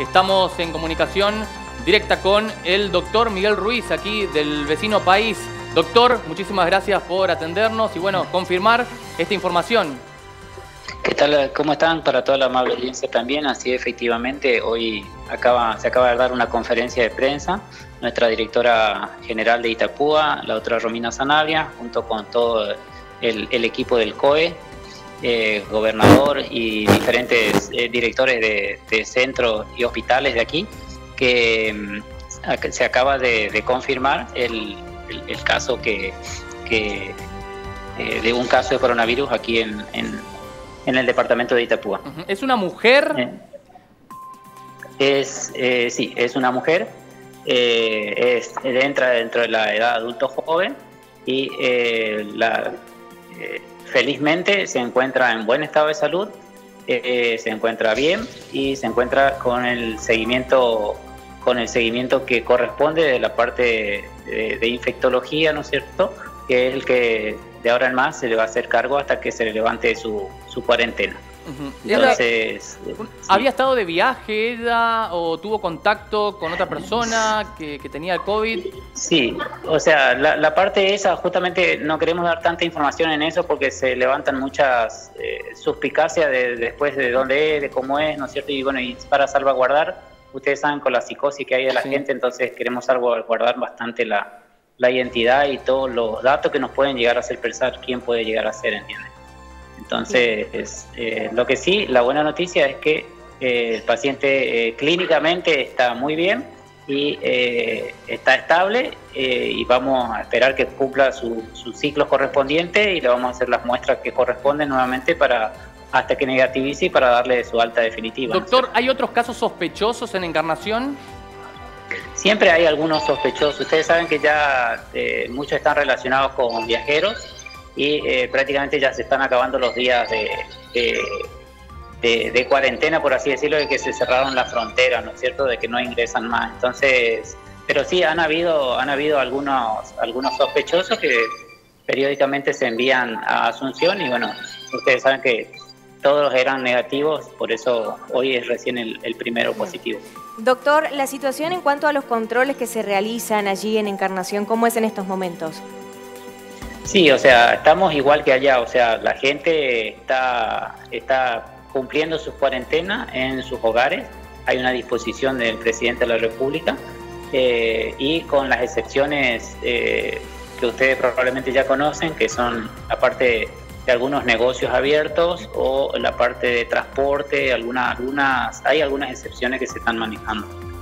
Estamos en comunicación directa con el doctor Miguel Ruiz, aquí del vecino país. Doctor, muchísimas gracias por atendernos y bueno, confirmar esta información. ¿Qué tal? ¿Cómo están? Para toda la amable audiencia también, así efectivamente, hoy acaba, se acaba de dar una conferencia de prensa, nuestra directora general de Itapúa, la otra Romina Sanabria, junto con todo el, equipo del COE, eh, gobernador y diferentes eh, directores de, centros y hospitales de aquí, que mm, se acaba de, confirmar el, caso que, eh, de un caso de coronavirus aquí en en el departamento de Itapúa. ¿Es una mujer? Es, sí, es una mujer. Es, entra dentro de la edad adulto joven y la, felizmente se encuentra en buen estado de salud, se encuentra bien y se encuentra con el seguimiento con el seguimiento que corresponde de la parte de, de infectología, ¿no es cierto? Que es el que de ahora en más se le va a hacer cargo hasta que se le levante su, su cuarentena. Entonces, ¿Había estado de viaje ella o tuvo contacto con otra persona que, tenía el COVID? Sí, o sea, la, parte esa, justamente no queremos dar tanta información en eso porque se levantan muchas eh, suspicacias de, después de dónde es, de cómo es, ¿no es cierto? Y bueno, y para salvaguardar, ustedes saben con la psicosis que hay de la gente, entonces queremos salvaguardar bastante la, la identidad y todos los datos que nos pueden llegar a hacer pensar quién puede llegar a ser, ¿entiendes? Entonces, eh, lo que sí, la buena noticia es que eh, el paciente eh, clínicamente está muy bien y está estable y vamos a esperar que cumpla su, su ciclo correspondiente y le vamos a hacer las muestras que corresponden nuevamente para hasta que negativice y para darle su alta definitiva. Doctor, ¿hay otros casos sospechosos en Encarnación? Siempre hay algunos sospechosos. Ustedes saben que ya eh, muchos están relacionados con viajeros y eh, prácticamente ya se están acabando los días de, de, cuarentena, por así decirlo, de que se cerraron las fronteras, ¿no es cierto?, de que no ingresan más. Entonces, pero sí han habido, han habido algunos, algunos sospechosos que periódicamente se envían a Asunción y bueno, ustedes saben que todos eran negativos, por eso hoy es recién el, primero positivo. Doctor, la situación en cuanto a los controles que se realizan allí en Encarnación, ¿cómo es en estos momentos? Sí, o sea, estamos igual que allá, o sea, la gente está, está cumpliendo su cuarentena en sus hogares, hay una disposición del presidente de la República eh, y con las excepciones eh, que ustedes probablemente ya conocen, que son aparte de algunos negocios abiertos o la parte de transporte, algunas, algunas, hay algunas excepciones que se están manejando.